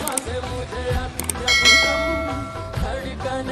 से मुझे अभी धड़कन